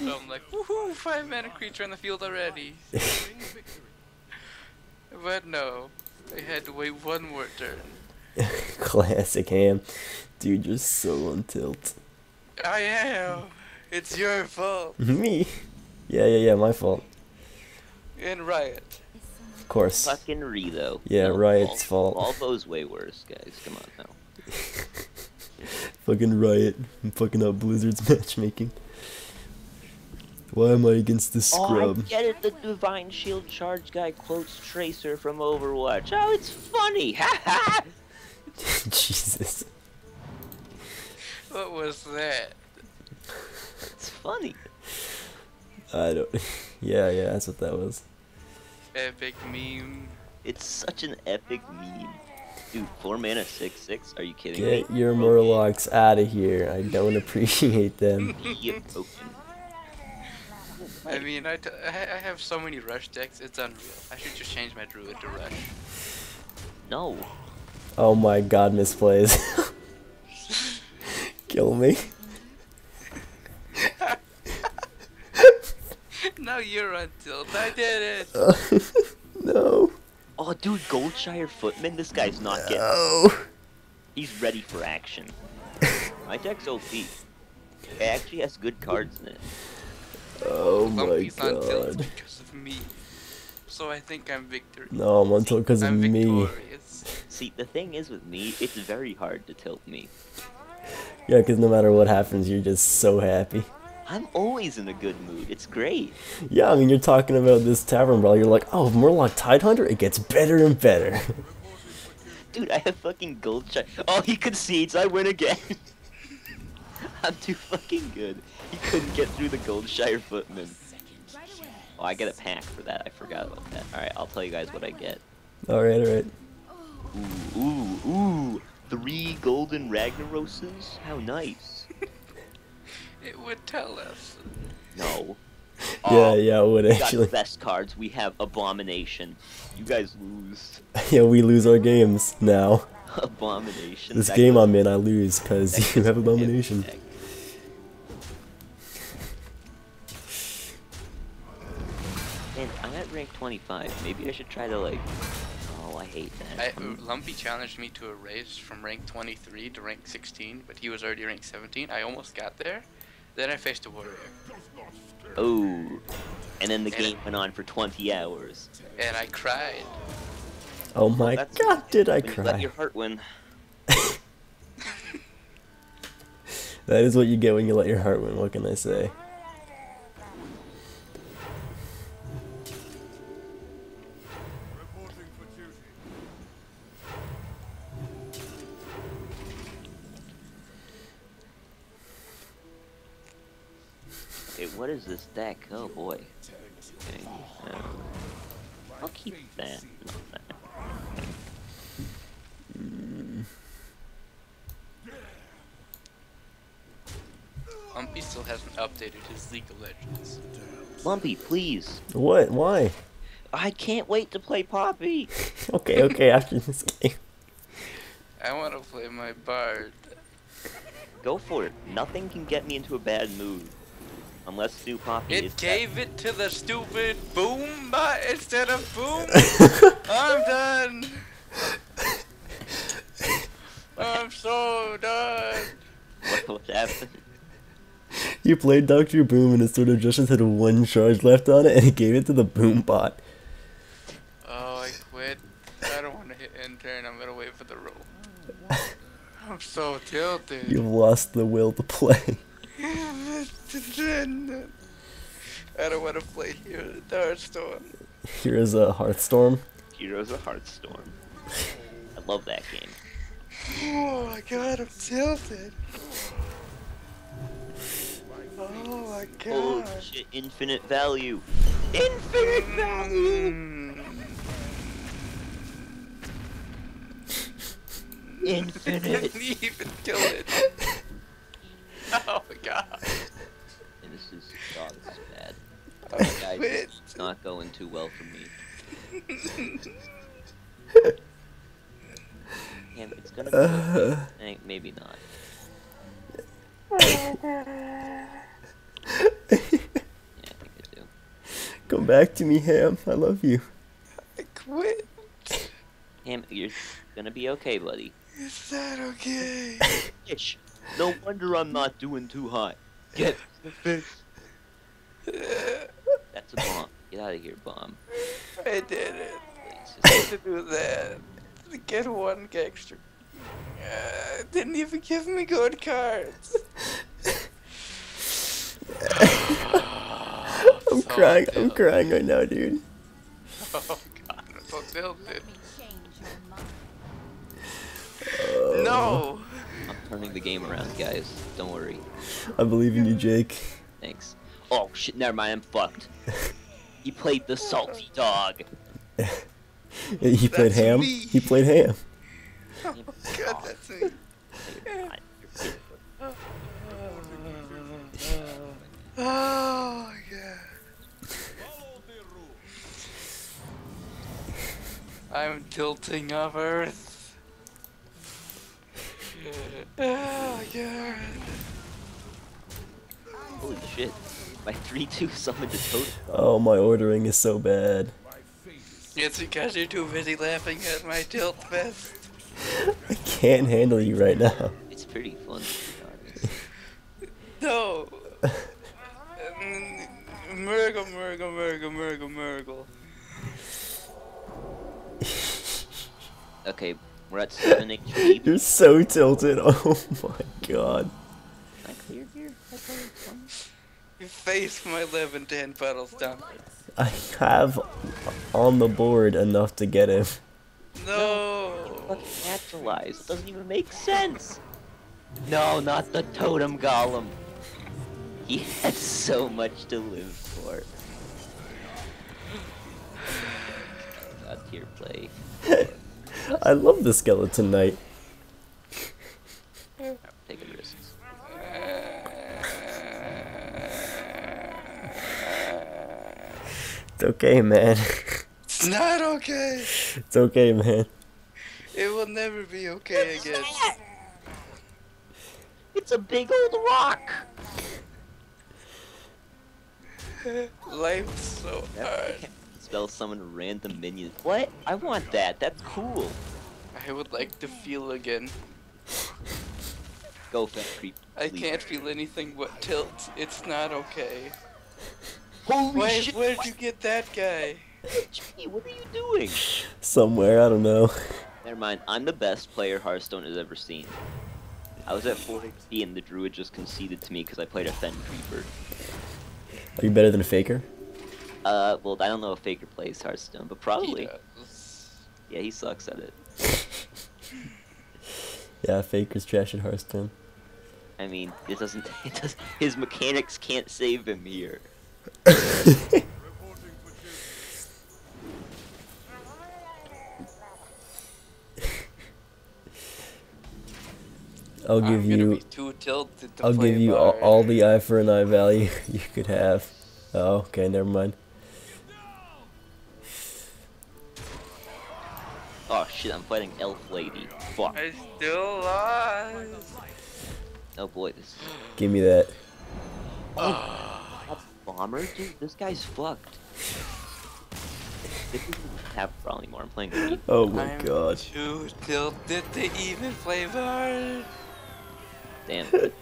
So I'm like, woohoo, five mana creature on the field already. but no, I had to wait one more turn. Classic ham. Dude, you're so on tilt. I am. It's your fault. Me? Yeah, yeah, yeah, my fault. And Riot. Of course. Fucking Rito. Yeah, Riot's fault. Volvo's way worse, guys. Come on now. Fucking Riot. I'm fucking up Blizzard's matchmaking. Why am I against this Oh, I scrub? get it. The Divine Shield Charge guy quotes Tracer from Overwatch. Oh, it's funny. Ha ha. Jesus. What was that? It's funny. I don't. Yeah, yeah, that's what that was. Epic meme. It's such an epic meme. Dude, four mana, six six. Are you kidding me? Get your Murlocs out of here. I don't appreciate them. Be broken. I mean, I, t- I I have so many rush decks, it's unreal. I should just change my druid to rush. No. Oh my god, misplays. Kill me. now you're on tilt. I did it. no. Oh, dude, Goldshire Footman. This guy's not getting. No. He's ready for action. My deck's OP. It actually has good cards in it. Oh my Lumpy's on tilt god. because of me. So I think I'm victorious. No, I'm on tilt because of I'm me. victorious. See, the thing is with me, it's very hard to tilt me. Yeah, because no matter what happens, you're just so happy. I'm always in a good mood. It's great. Yeah, I mean, you're talking about this tavern brawl. You're like, oh, Murloc Tidehunter, it gets better and better. Dude, I have fucking Goldshire. Oh, he concedes. I win again. I'm too fucking good. He couldn't get through the Goldshire Footman. Oh, I get a pack for that. I forgot about that. Alright, I'll tell you guys what I get. all right, all right. Ooh, ooh, ooh. Three golden Ragnaroses? How nice. It would tell us. No. Yeah, Oh, yeah, it would We got the actually. best cards. We have Abomination. You guys lose. yeah, we lose our games now. Abomination. This That game goes- I'm in, I lose because you have with every Abomination. Deck. Man, I'm at rank 25. Maybe I should try to like. Oh, I hate that. I, Lumpy challenged me to a race from rank 23 to rank 16, but he was already rank 17. I almost got there. Then I faced a warrior, Oh. And then the And game it- went on for 20 hours. and I cried. Oh my That's- god, did I cry? you let your heart win. That is what you get when you let your heart win, what can I say? Okay, what is this deck? Oh boy. Okay, um, I'll keep that. Not that. Lumpy still hasn't updated his League of Legends. Lumpy, please. What? Why? I can't wait to play Poppy. Okay, okay, after this game. I want to play my Bard. Go for it. Nothing can get me into a bad mood. Unless Stu Poppy is It gave it to the stupid boom bot instead of boom. I'm done. I'm so done. What, what happened? You played Doctor Boom and it sort of just had one charge left on it and it gave it to the boom bot. Oh, I quit. I don't want to hit intern. I'm gonna wait for the roll. I'm so tilted. You've lost the will to play. I don't want to play here at the Hearthstone. Here's a Hearthstorm. Heroes of Hearthstorm. I love that game. Oh my god, I'm tilted. Oh my Oh god. shit, infinite value. Infinite value! Mm. Infinite! Didn't even kill it. Oh my god. And this is, oh, this is bad. I Guys, it's not going too well for me. Yeah, it's gonna be okay. Eh, maybe not. Come back to me, Ham. I love you. I quit. Ham, you're gonna be okay, buddy. Is that okay? Ish. No wonder I'm not doing too hot. Get the fish. That's a bomb. Get out of here, bomb. I did it. Please. I had to do that. Get one extra. Uh, didn't even give me good cards. I'm crying. I'm crying right now, dude. Oh god, I'm so tilted. Uh, No! I'm turning the game around, guys. Don't worry. I believe in you, Jake. Thanks. Oh shit, never mind, I'm fucked. He played the salty dog. He played That's Ham. me. He played Ham. Oh god, that's me. Oh god. I'm tilting of Earth. Oh god. Holy shit. My 3-2 summoned a totem. Oh, my ordering is so bad. It's because you're too busy laughing at my tilt fest. I can't handle you right now. It's pretty fun, to be honest. No. Mm, Murgle, Murgle, Murgle, Murgle, Murgle. Okay, we're at 7 HP. You're so tilted. Oh my god. Am I clear here? I thought it was fun. You face my 11 10 pedals down. I have on the board enough to get him. No. Fucking naturalized. It doesn't even make sense. No, not the totem golem. He had so much to live for. God tier play. I love the skeleton knight. It's okay, man. It's not okay. It's okay, man. It will never be okay again. It's a big old rock. Life's so hard. Spell summon a random minion. What? I want that. That's cool. I would like to feel again. Go for creep. I can't feel anything but tilt. It's not okay. Holy Why, shit! where'd you get that guy? HP, what are you doing? Somewhere, I don't know. Never mind. I'm the best player Hearthstone has ever seen. I was at 4 HP and the druid just conceded to me because I played a Fen Creeper. Are you better than a faker? Uh, well, I don't know if Faker plays Hearthstone, but probably. He. Yeah, he sucks at it. Yeah, faker's trash at Hearthstone. I mean, it doesn't. It does. His mechanics can't save him here. I'll I'm give you. be too tilted to I'll play give you all, all the eye for an eye value you could have. Oh, okay, never mind. Oh shit! I'm fighting Elf Lady. Fuck. I still lost. Oh boy, this. Give me that. That's bomber, dude. This guy's fucked. This isn't have problem anymore. I'm playing. Reed. Oh my I'm god. too tilted to even play Bard. Damn.